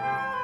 Bye.